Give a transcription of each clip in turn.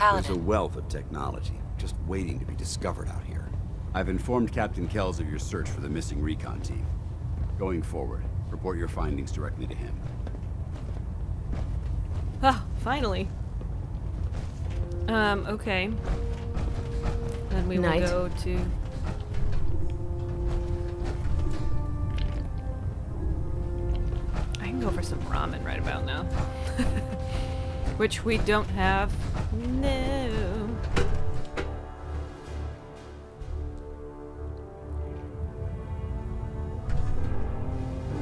Paladin. There's a wealth of technology, just waiting to be discovered out here. I've informed Captain Kells of your search for the missing recon team. Going forward, report your findings directly to him. Ah, finally. Um, okay. Then we Night. will go to... I can go for some ramen right about now. Which we don't have. No.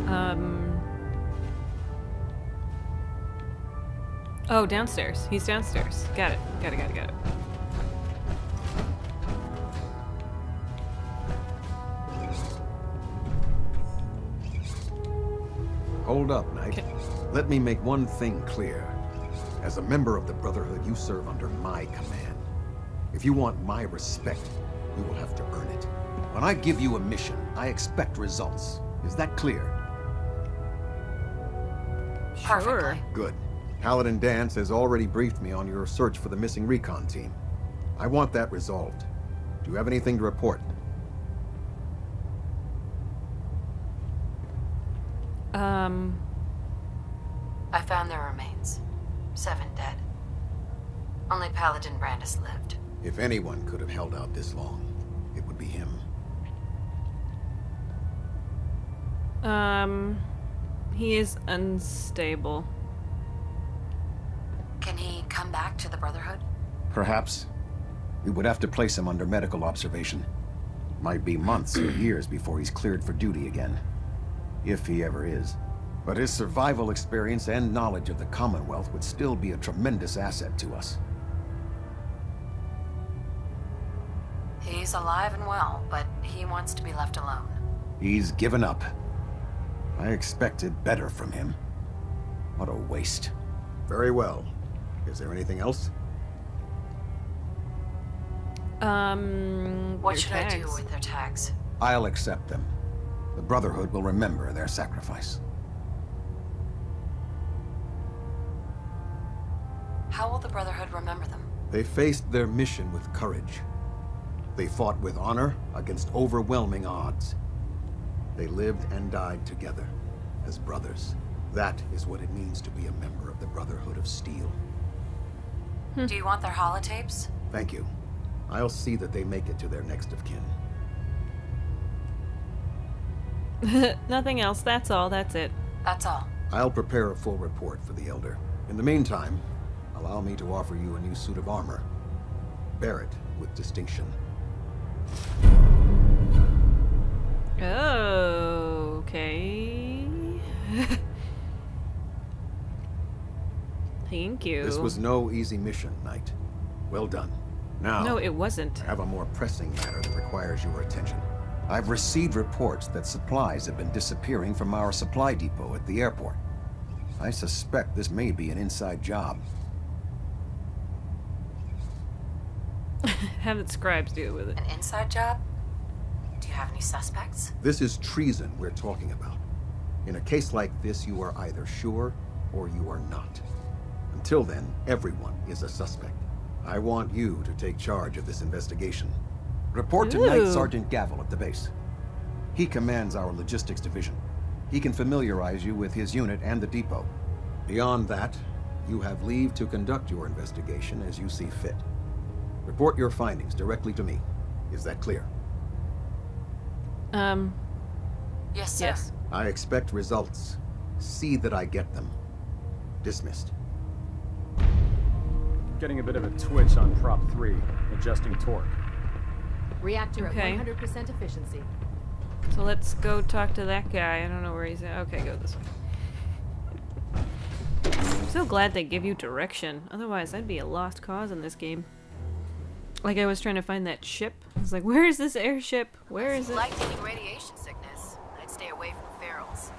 Um... Oh, downstairs. He's downstairs. Got it. Got it, got it, got it. Hold up, Knight. Okay. Let me make one thing clear. As a member of the Brotherhood, you serve under my command. If you want my respect, you will have to earn it. When I give you a mission, I expect results. Is that clear? Sure. Perfectly. Good. Paladin Danse has already briefed me on your search for the missing recon team. I want that resolved. Do you have anything to report? Um, I found their remains. Seven dead. Only Paladin Brandis lived. If anyone could have held out this long, it would be him. um, he is unstable. Can he come back to the Brotherhood? Perhaps. We would have to place him under medical observation. Might be months or years before he's cleared for duty again. If he ever is. But his survival experience and knowledge of the Commonwealth would still be a tremendous asset to us. He's alive and well, but he wants to be left alone. He's given up. I expected better from him. What a waste. Very well. Is there anything else? Um, What your should I do with their tags? I'll accept them. The Brotherhood will remember their sacrifice. How will the Brotherhood remember them? They faced their mission with courage. They fought with honor against overwhelming odds. They lived and died together as brothers. That is what it means to be a member of the Brotherhood of Steel. Hmm. Do you want their holotapes? Thank you. I'll see that they make it to their next of kin. Nothing else. That's all. That's it. That's all. I'll prepare a full report for the Elder. In the meantime, allow me to offer you a new suit of armor. Bear it with distinction. Oh, okay. Thank you. This was no easy mission, Knight. Well done. Now, No, it wasn't. I have a more pressing matter that requires your attention. I've received reports that supplies have been disappearing from our supply depot at the airport. I suspect this may be an inside job. Have the scribes deal with it. An inside job? Do you have any suspects? This is treason we're talking about. In a case like this, you are either sure or you are not. Until then, everyone is a suspect. I want you to take charge of this investigation. Report to Knight Ooh. Sergeant Gavil at the base. He commands our logistics division. He can familiarize you with his unit and the depot. Beyond that, you have leave to conduct your investigation as you see fit. Report your findings directly to me. Is that clear? Um, Yes, sir. yes. I expect results. See that I get them. Dismissed. Getting a bit of a twitch on prop 3, adjusting torque. Reactor Okay. at 100% efficiency. So let's go talk to that guy. I don't know where he's at. Okay, go this way. I'm so glad they give you direction. Otherwise, I'd be a lost cause in this game. Like I was trying to find that ship. I was like, where is this airship? Where is it? Like taking radiation sickness. I'd stay away from ferals.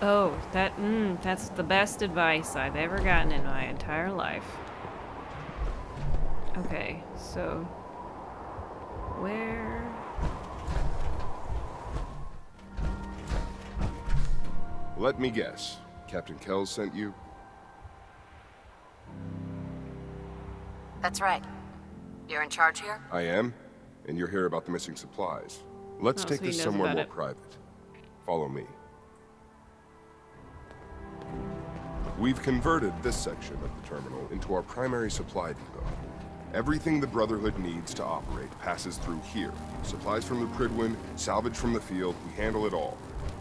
Oh, that mm, that's the best advice I've ever gotten in my entire life. Okay, so where? Let me guess. Captain Kells sent you? That's right. You're in charge here? I am, and you're here about the missing supplies. Let's Oh, take so this somewhere more it. private. Follow me. We've converted this section of the terminal into our primary supply depot. Everything the Brotherhood needs to operate passes through here. Supplies from the Prydwen, salvage from the field, we handle it all.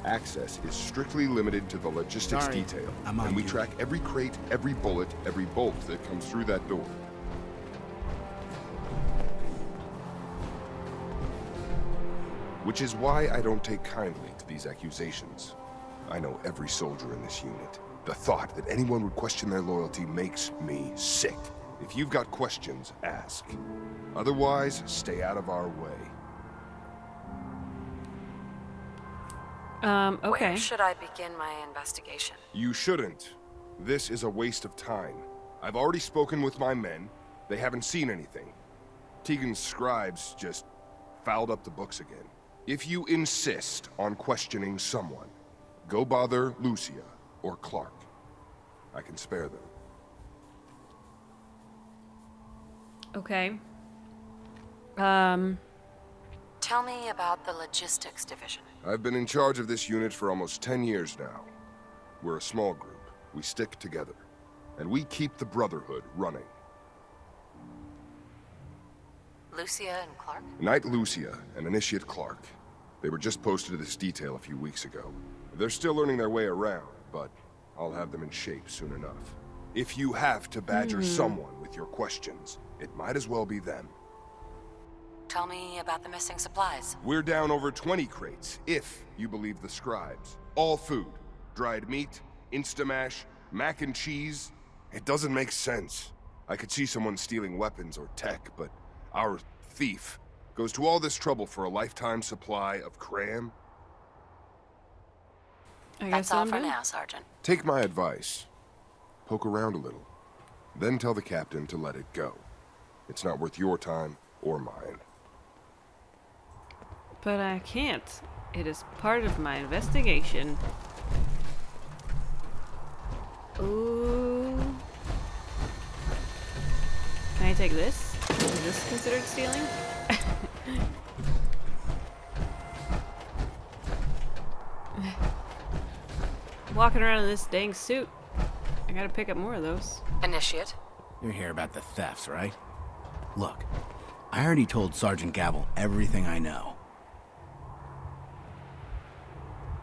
Access is strictly limited to the logistics Sorry, detail. I'm and we duty. track every crate, every bullet, every bolt that comes through that door. Which is why I don't take kindly to these accusations. I know every soldier in this unit. The thought that anyone would question their loyalty makes me sick. If you've got questions, ask. Otherwise, stay out of our way. Um, okay. Where should I begin my investigation? You shouldn't. This is a waste of time. I've already spoken with my men. They haven't seen anything. Teagan's scribes just fouled up the books again. If you insist on questioning someone, go bother Lucia or Clarke. I can spare them. Okay. Um, Tell me about the logistics division. I've been in charge of this unit for almost 10 years now. We're a small group. We stick together. And we keep the Brotherhood running. Lucia and Clarke? Knight Lucia and Initiate Clarke. They were just posted to this detail a few weeks ago. They're still learning their way around, but I'll have them in shape soon enough. If you have to badger hmm. someone with your questions, it might as well be them. Tell me about the missing supplies. We're down over 20 crates, if you believe the scribes. All food. Dried meat, Instamash, mac and cheese. It doesn't make sense. I could see someone stealing weapons or tech, but our thief goes to all this trouble for a lifetime supply of cram? I guess That's all I'm for done. now, Sergeant. Take my advice. Poke around a little. Then tell the captain to let it go. It's not worth your time or mine. But I can't. It is part of my investigation. Ooh. Can I take this? Is this considered stealing? Walking around in this dang suit. I gotta pick up more of those. Initiate. You're here about the thefts, right? Look, I already told Sergeant Gavil everything I know.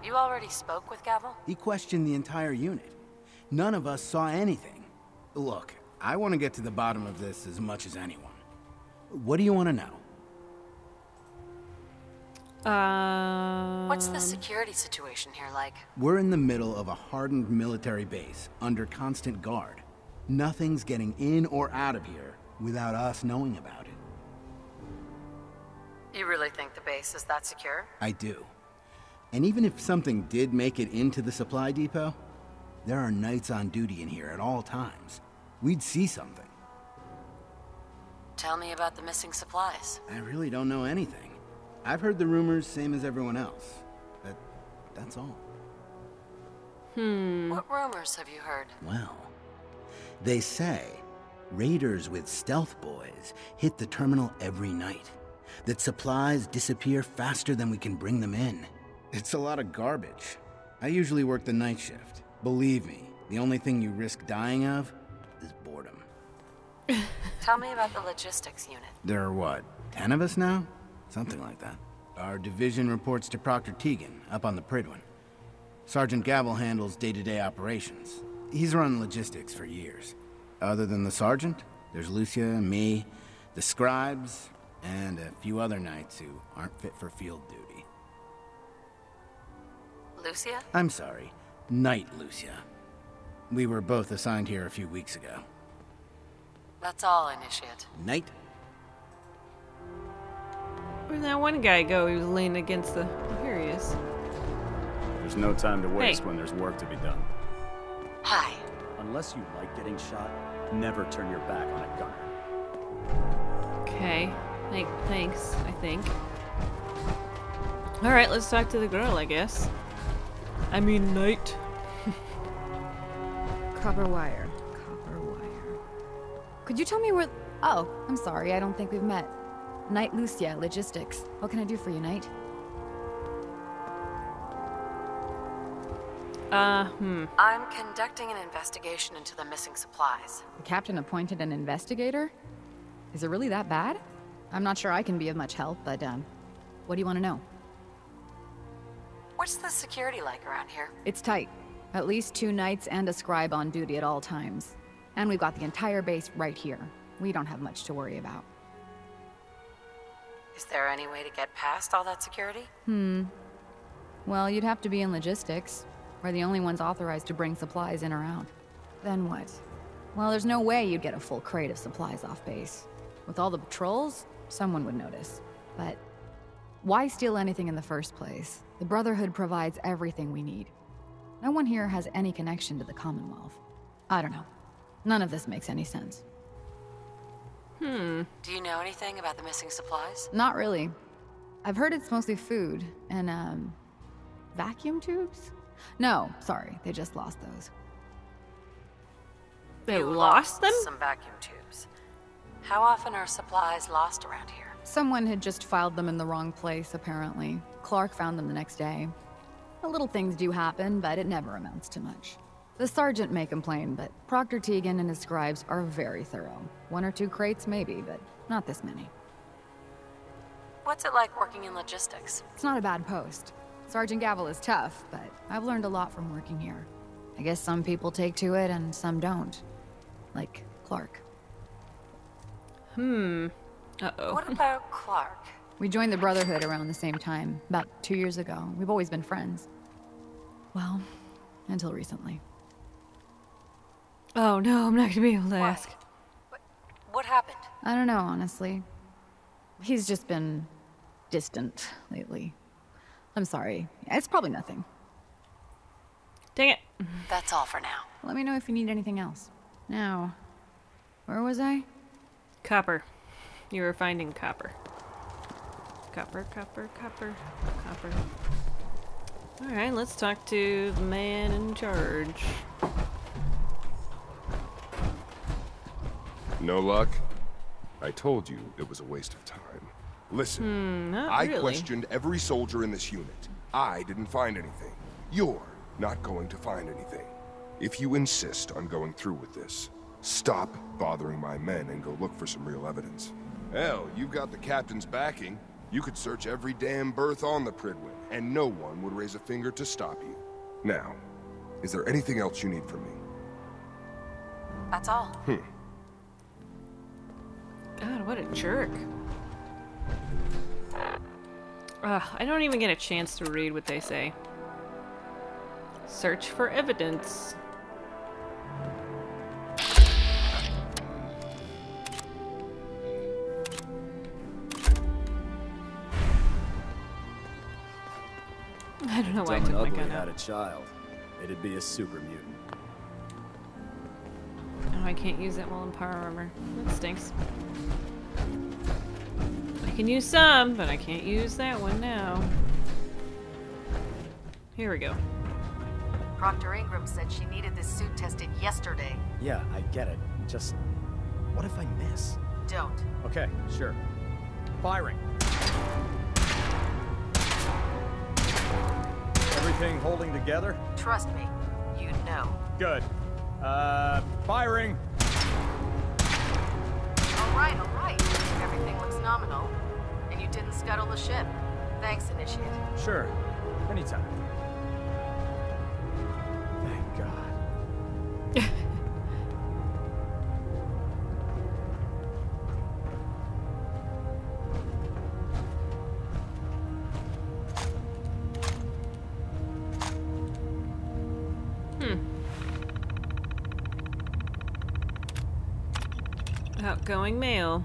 You already spoke with Gavil? He questioned the entire unit. None of us saw anything. Look, I want to get to the bottom of this as much as anyone. What do you want to know? Um, What's the security situation here like? We're in the middle of a hardened military base, under constant guard. Nothing's getting in or out of here without us knowing about it. You really think the base is that secure? I do. And even if something did make it into the supply depot, there are knights on duty in here at all times. We'd see something. Tell me about the missing supplies. I really don't know anything. I've heard the rumors, same as everyone else. But that's all. Hmm. What rumors have you heard? Well, they say raiders with stealth boys hit the terminal every night. That supplies disappear faster than we can bring them in. It's a lot of garbage. I usually work the night shift. Believe me, the only thing you risk dying of is boredom. Tell me about the logistics unit. There are what, ten of us now? Something like that. Our division reports to Proctor Teagan, up on the Prydwen. Sergeant Gavil handles day-to-day operations. He's run logistics for years. Other than the sergeant, there's Lucia, me, the scribes, and a few other knights who aren't fit for field duty. Lucia? I'm sorry, Knight Lucia. We were both assigned here a few weeks ago. That's all, Initiate. Knight? Where'd that one guy go? He was leaning against the. Oh, here he is. There's no time to waste Hey. when there's work to be done. Hi. Unless you like getting shot, never turn your back on a gunner. Okay. Thank, thanks, I think. Alright, let's talk to the girl, I guess. I mean, knight. Copper wire. Copper wire. Could you tell me where... Oh, I'm sorry, I don't think we've met. Knight Lucia, Logistics. What can I do for you, Knight? Uh, hmm. I'm conducting an investigation into the missing supplies. The captain appointed an investigator? Is it really that bad? I'm not sure I can be of much help, but, um, what do you want to know? What's the security like around here? It's tight. At least two knights and a scribe on duty at all times. And we've got the entire base right here. We don't have much to worry about. Is there any way to get past all that security? Hmm. Well, you'd have to be in logistics. We're the only ones authorized to bring supplies in or out. Then what? Well, there's no way you'd get a full crate of supplies off base. With all the patrols, someone would notice. But why steal anything in the first place? The Brotherhood provides everything we need. No one here has any connection to the Commonwealth. I don't know. None of this makes any sense. Hmm. Do you know anything about the missing supplies? Not really. I've heard it's mostly food and, um, vacuum tubes? No, sorry, they just lost those. They You lost them? Some vacuum tubes. How often are supplies lost around here? Someone had just filed them in the wrong place, apparently. Clarke found them the next day. The little things do happen, but it never amounts to much. The sergeant may complain, but Proctor Teagan and his scribes are very thorough. One or two crates, maybe, but not this many. What's it like working in logistics? It's not a bad post. Sergeant Gavil is tough, but I've learned a lot from working here. I guess some people take to it and some don't. Like Clarke. Hmm. Uh-oh. What about Clarke? We joined the Brotherhood around the same time, about two years ago. We've always been friends. Well, until recently. Oh no, I'm not gonna be able to Why? ask. What, what happened? I don't know, honestly. He's just been distant lately. I'm sorry. It's probably nothing. Dang it. That's all for now. Let me know if you need anything else. Now, where was I? Copper. You were finding copper. Copper, copper, copper, copper. Alright, let's talk to the man in charge. No luck? I told you it was a waste of time. Listen, Hmm, not I really. questioned every soldier in this unit. I didn't find anything. You're not going to find anything. If you insist on going through with this, stop bothering my men and go look for some real evidence. Hell, you've got the captain's backing. You could search every damn berth on the Prydwen, and no one would raise a finger to stop you. Now, is there anything else you need from me? That's all. God, what a jerk. Ugh, I don't even get a chance to read what they say. Search for evidence. I don't know why I Dumb took and my gun had out. a child. It'd be a super mutant. Oh, I can't use that while in power armor. That stinks. I can use some, but I can't use that one now. Here we go. Proctor Ingram said she needed this suit tested yesterday. Yeah, I get it. Just, what if I miss? Don't. Okay, sure. Firing. Everything holding together? Trust me, you know. Good. Uh, firing. All right, all right. You didn't scuttle the ship. Thanks, Initiate. Sure. Anytime. Thank God. Hmm. Outgoing mail.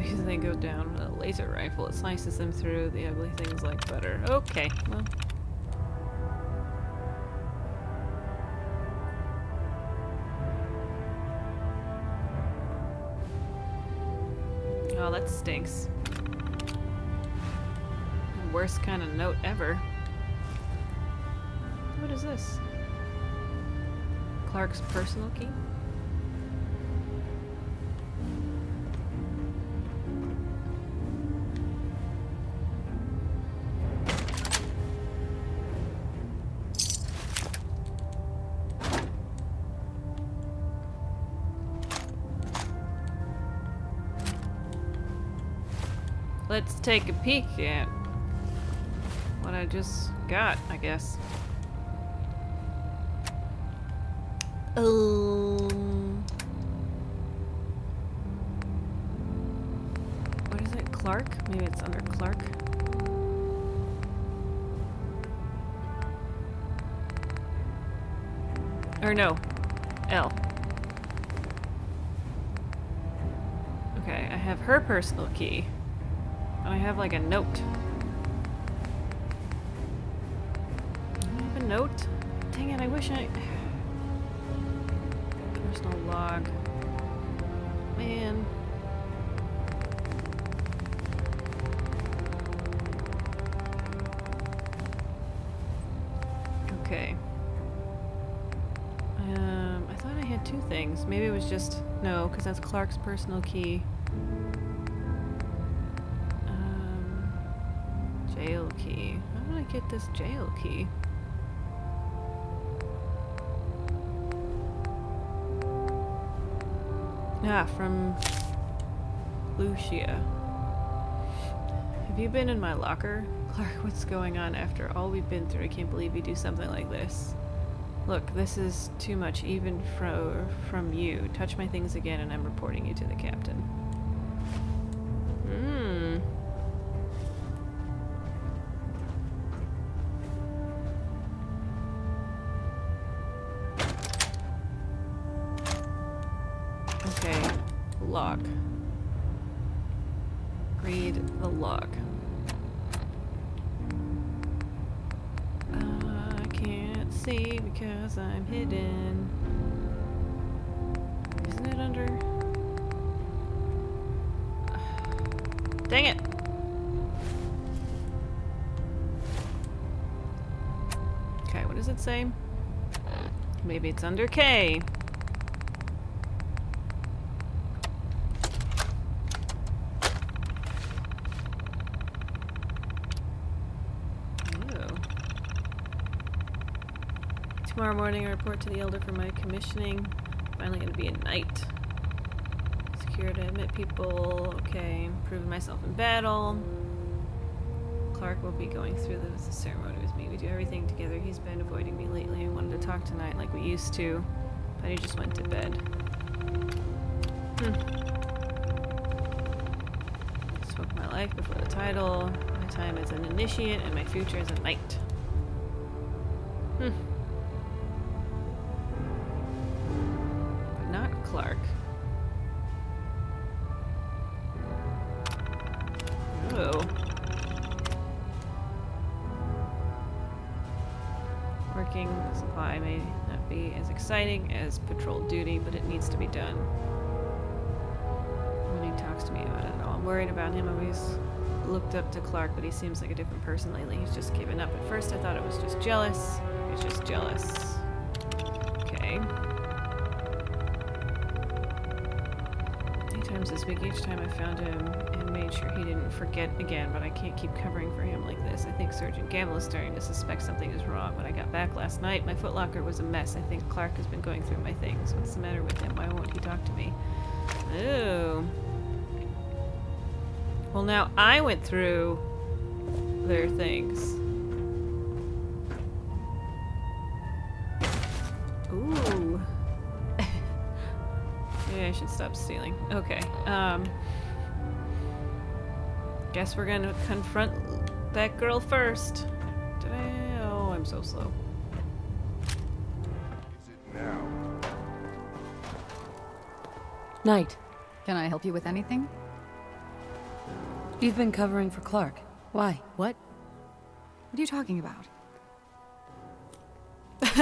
Because they go down with a laser rifle. It slices them through the ugly things like butter. Okay, well. Oh, that stinks. Worst kind of note ever. What is this? Clarke's personal key? Let's take a peek at what I just got, I guess. Um, what is it? Clarke? Maybe it's under Clarke. Or no, L. Okay, I have her personal key. I have like a note. I have a note? Dang it, I wish I... Personal log. Man. Okay. Um, I thought I had two things. Maybe it was just... No, because that's Clarke's personal key. Get this jail key? Ah, from Lucia. Have you been in my locker? Clarke, what's going on after all we've been through? I can't believe you do something like this. Look, this is too much even fro from you. Touch my things again and I'm reporting you to the captain. See because I'm hidden. Isn't it under? Dang it! Okay, what does it say? Maybe it's under K. Ooh. Tomorrow morning, I report to the Elder for my commissioning. Finally gonna be a knight. Secure to admit people. Okay. Proving myself in battle. Clarke will be going through the, ceremony with me. We do everything together. He's been avoiding me lately. I wanted to talk tonight like we used to, but he just went to bed. Hmm. Spoke my life before the title. My time as an initiate and my future as a knight. As patrol duty, but it needs to be done. When he talks to me about it all, I'm worried about him. I've always looked up to Clarke, but he seems like a different person lately. He's just given up. At first, I thought it was just jealous. He's just jealous. Times this week, each time I found him and made sure he didn't forget again, but I can't keep covering for him like this. I think Sergeant Gamble is starting to suspect something is wrong. When I got back last night, my footlocker was a mess. I think Clarke has been going through my things. What's the matter with him? Why won't he talk to me? Ooh. Well, now I went through their things. I should stop stealing. Okay. Um. Guess we're gonna confront that girl first. Did I? Oh, I'm so slow. Now, Knight. Can I help you with anything? You've been covering for Clarke. Why? What? What are you talking about?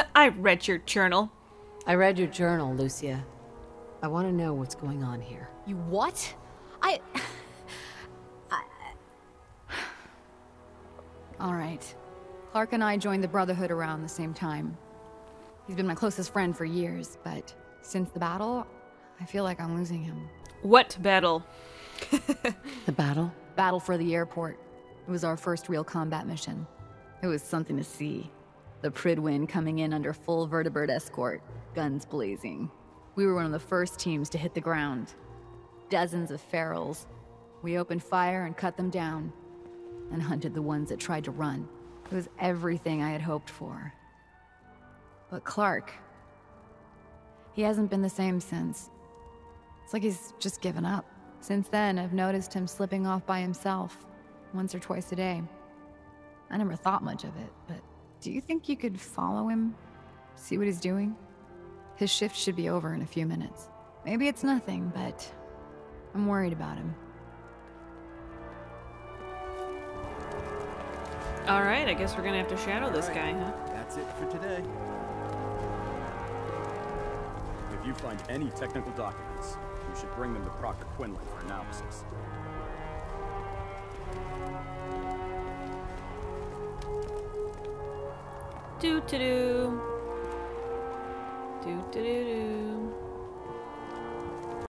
I read your journal. I read your journal, Lucia. I want to know what's going on here. You what? I... I... All right. Clarke and I joined the Brotherhood around the same time. He's been my closest friend for years, but since the battle, I feel like I'm losing him. What battle? the battle? Battle for the airport. It was our first real combat mission. It was something to see. The Prydwen coming in under full vertibird escort, guns blazing. We were one of the first teams to hit the ground. Dozens of ferals. We opened fire and cut them down, and hunted the ones that tried to run. It was everything I had hoped for. But Clarke, he hasn't been the same since. It's like he's just given up. Since then, I've noticed him slipping off by himself, once or twice a day. I never thought much of it, but do you think you could follow him? See what he's doing? His shift should be over in a few minutes. Maybe it's nothing, but I'm worried about him. Alright, I guess we're gonna have to shadow this All guy, huh? That's it for today. If you find any technical documents, you should bring them to Proctor Quinlan for analysis. Do to do. Do to do do.